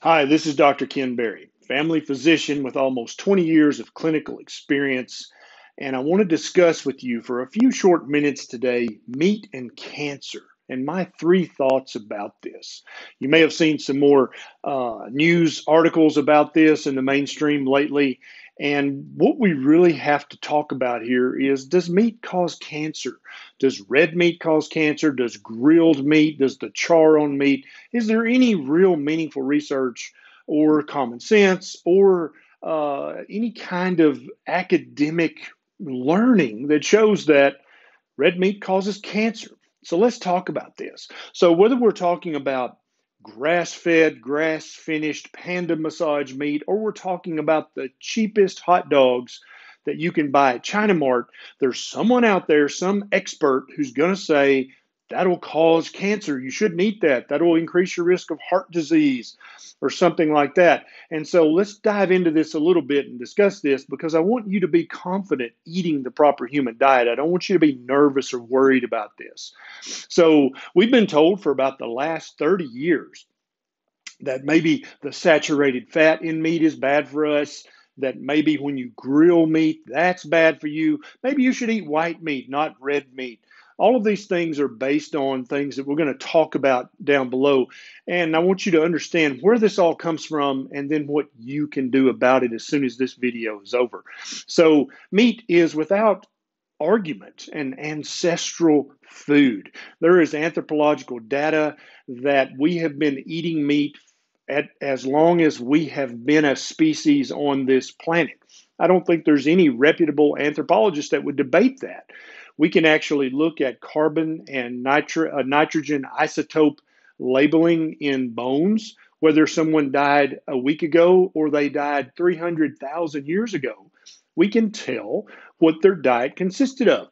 Hi, this is Dr. Ken Berry, family physician with almost 20 years of clinical experience. And I want to discuss with you for a few short minutes today meat and cancer and my three thoughts about this. You may have seen some more uh, news articles about this in the mainstream lately. And what we really have to talk about here is does meat cause cancer? Does red meat cause cancer? Does grilled meat? Does the char on meat? Is there any real meaningful research or common sense or uh, any kind of academic learning that shows that red meat causes cancer? So let's talk about this. So, whether we're talking about grass fed, grass finished panda massage meat, or we're talking about the cheapest hot dogs that you can buy at China Mart, there's someone out there, some expert, who's going to say that'll cause cancer. You shouldn't eat that. That'll increase your risk of heart disease or something like that. And so let's dive into this a little bit and discuss this because I want you to be confident eating the proper human diet. I don't want you to be nervous or worried about this. So we've been told for about the last 30 years that maybe the saturated fat in meat is bad for us that maybe when you grill meat, that's bad for you. Maybe you should eat white meat, not red meat. All of these things are based on things that we're going to talk about down below. And I want you to understand where this all comes from and then what you can do about it as soon as this video is over. So, meat is without argument an ancestral food. There is anthropological data that we have been eating meat at, as long as we have been a species on this planet. I don't think there's any reputable anthropologist that would debate that we can actually look at carbon and uh, nitrogen isotope labeling in bones, whether someone died a week ago or they died 300,000 years ago. We can tell what their diet consisted of.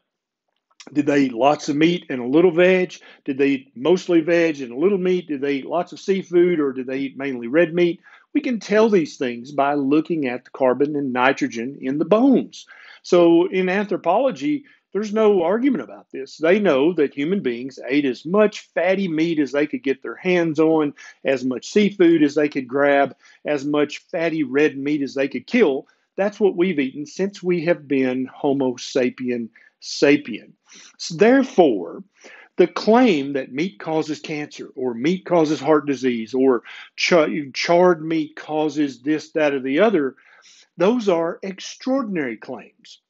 Did they eat lots of meat and a little veg? Did they eat mostly veg and a little meat? Did they eat lots of seafood or did they eat mainly red meat? We can tell these things by looking at the carbon and nitrogen in the bones. So, in anthropology, there's no argument about this. They know that human beings ate as much fatty meat as they could get their hands on, as much seafood as they could grab, as much fatty red meat as they could kill. That's what we've eaten since we have been Homo sapien sapien. So therefore, the claim that meat causes cancer or meat causes heart disease or ch- charred meat causes this, that, or the other, those are extraordinary claims.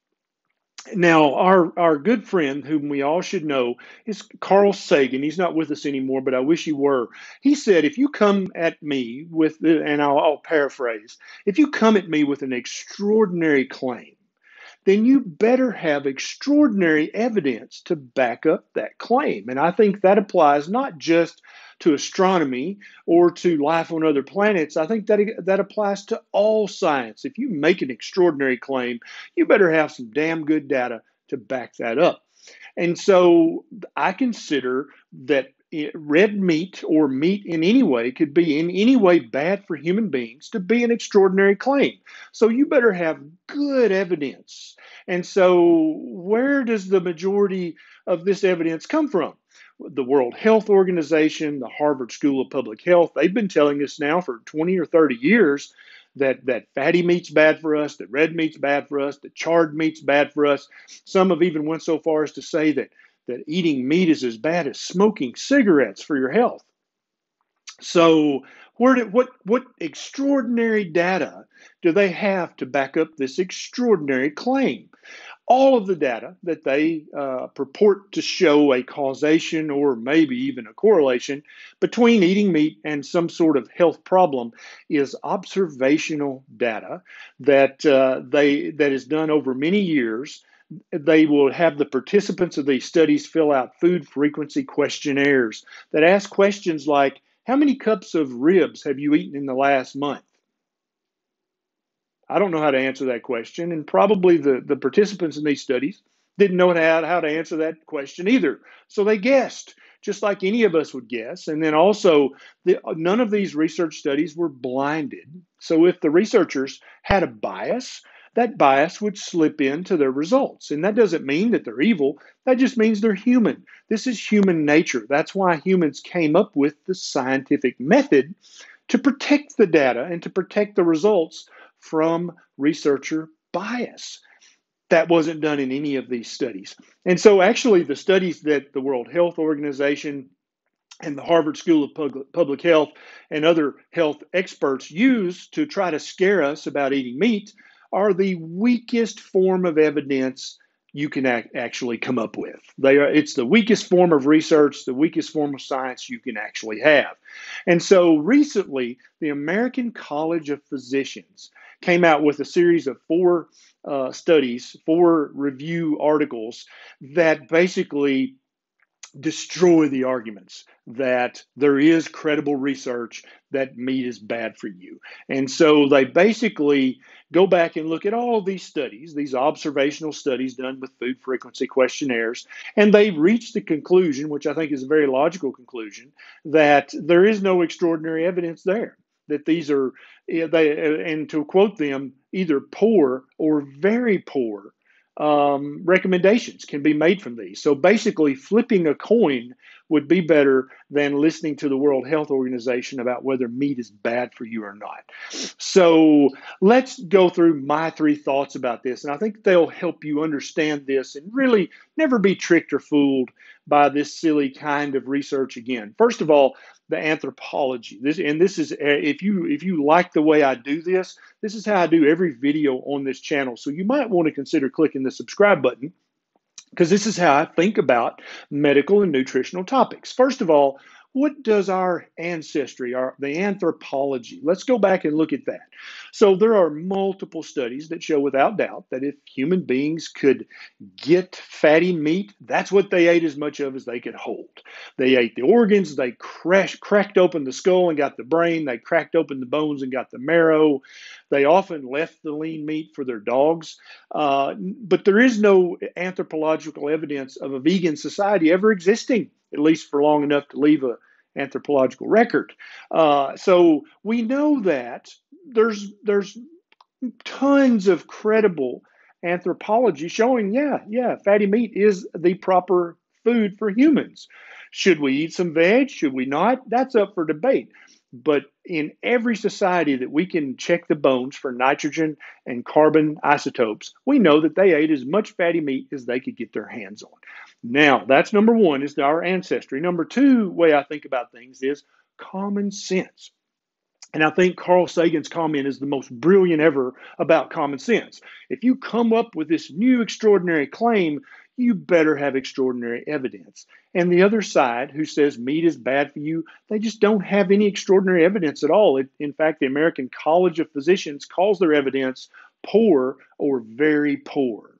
Now, our, our good friend, whom we all should know, is Carl Sagan. He's not with us anymore, but I wish he were. He said, if you come at me with, and I'll, I'll paraphrase, if you come at me with an extraordinary claim, then you better have extraordinary evidence to back up that claim. And I think that applies not just to astronomy or to life on other planets. I think that that applies to all science. If you make an extraordinary claim, you better have some damn good data to back that up. And so I consider that red meat or meat in any way could be in any way bad for human beings to be an extraordinary claim. So you better have good evidence. And so, where does the majority of this evidence come from? The World Health Organization, the Harvard School of Public Health, they've been telling us now for 20 or 30 years that, that fatty meat's bad for us, that red meat's bad for us, that charred meat's bad for us. Some have even went so far as to say that, that eating meat is as bad as smoking cigarettes for your health. So, where did, what, what extraordinary data do they have to back up this extraordinary claim? all of the data that they uh, purport to show a causation or maybe even a correlation between eating meat and some sort of health problem is observational data that uh, they that is done over many years. They will have the participants of these studies fill out food frequency questionnaires that ask questions like, "How many cups of ribs have you eaten in the last month?" I don't know how to answer that question, and probably the, the participants in these studies didn't know how, how to answer that question either. So they guessed, just like any of us would guess. And then also, the, none of these research studies were blinded. So if the researchers had a bias, that bias would slip into their results. And that doesn't mean that they're evil, that just means they're human. This is human nature. That's why humans came up with the scientific method to protect the data and to protect the results from researcher bias. That wasn't done in any of these studies. And so, actually, the studies that the World Health Organization and the Harvard School of Public Health and other health experts use to try to scare us about eating meat are the weakest form of evidence you can act, actually come up with. They are, it's the weakest form of research, the weakest form of science you can actually have. And so recently, the American College of Physicians came out with a series of four uh, studies, four review articles that basically destroy the arguments that there is credible research that meat is bad for you. And so they basically go back and look at all these studies, these observational studies done with food frequency questionnaires, and they reach the conclusion, which I think is a very logical conclusion, that there is no extraordinary evidence there. That these are, eh, they, eh, and to quote them, either poor or very poor um, recommendations can be made from these. So basically, flipping a coin would be better than listening to the World Health Organization about whether meat is bad for you or not. So let's go through my three thoughts about this. And I think they'll help you understand this and really never be tricked or fooled by this silly kind of research again. First of all, the anthropology. This and this is eh, if you if you like the way I do this, this is how I do every video on this channel. So you might want to consider clicking the subscribe button because this is how I think about medical and nutritional topics. First of all, what does our ancestry, our the anthropology? Let's go back and look at that. So there are multiple studies that show without doubt that if human beings could get fatty meat, that's what they ate as much of as they could hold. They ate the organs, they crash, cracked open the skull and got the brain, they cracked open the bones and got the marrow. They often left the lean meat for their dogs. Uh, but there is no anthropological evidence of a vegan society ever existing, at least for long enough to leave a anthropological record. Uh, so we know that there's there's tons of credible anthropology showing, yeah, yeah, fatty meat is the proper food for humans. Should we eat some veg? Should we not? That's up for debate. But in every society that we can check the bones for nitrogen and carbon isotopes, we know that they ate as much fatty meat as they could get their hands on. Now, that's number one, is our ancestry. Number two, way I think about things is common sense. And I think Carl Sagan's comment is the most brilliant ever about common sense. If you come up with this new extraordinary claim, you better have extraordinary evidence. And the other side, who says meat is bad for you, they just don't have any extraordinary evidence at all. It, in fact, the American College of Physicians calls their evidence poor or very poor,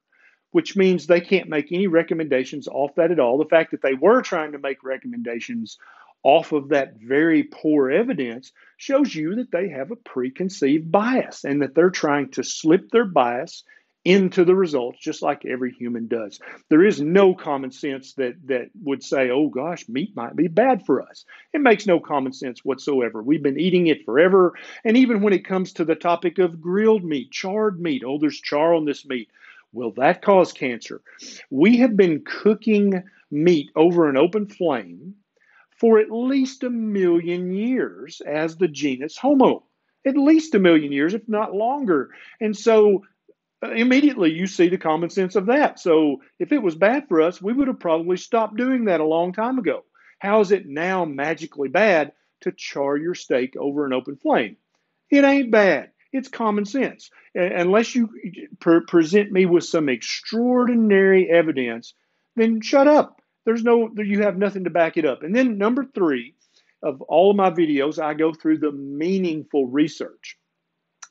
which means they can't make any recommendations off that at all. The fact that they were trying to make recommendations off of that very poor evidence shows you that they have a preconceived bias and that they're trying to slip their bias into the results just like every human does. There is no common sense that that would say, "Oh gosh, meat might be bad for us." It makes no common sense whatsoever. We've been eating it forever, and even when it comes to the topic of grilled meat, charred meat, oh there's char on this meat. Will that cause cancer? We have been cooking meat over an open flame for at least a million years as the genus Homo. At least a million years, if not longer. And so Uh, immediately you see the common sense of that. So if it was bad for us, we would have probably stopped doing that a long time ago. How is it now magically bad to char your steak over an open flame? It ain't bad. It's common sense. Unless you pre- present me with some extraordinary evidence, then shut up. There's no, you have nothing to back it up. And then number three of all of my videos, I go through the meaningful research.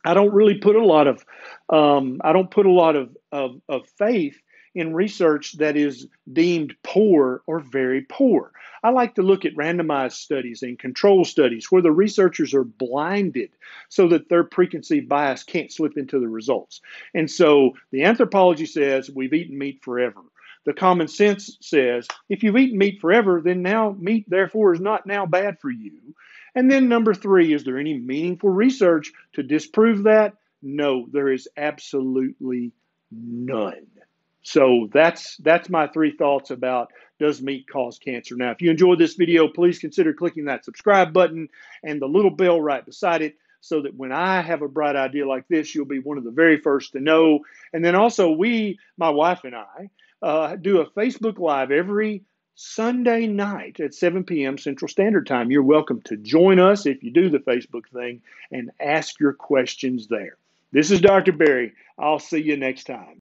I don't really put a lot of um, I don't put a lot of, of, of faith in research that is deemed poor or very poor. I like to look at randomized studies and control studies where the researchers are blinded so that their preconceived bias can't slip into the results. And so the anthropology says we've eaten meat forever. The common sense says if you've eaten meat forever, then now meat, therefore, is not now bad for you. And then number three, is there any meaningful research to disprove that? No, there is absolutely none. So that's that's my three thoughts about does meat cause cancer. Now, if you enjoyed this video, please consider clicking that subscribe button and the little bell right beside it so that when I have a bright idea like this, you'll be one of the very first to know. And then also, we, my wife and I, uh, do a Facebook Live every Sunday night at 7 p.m. Central Standard Time. You're welcome to join us if you do the Facebook thing and ask your questions there. This is Dr. Berry. I'll see you next time.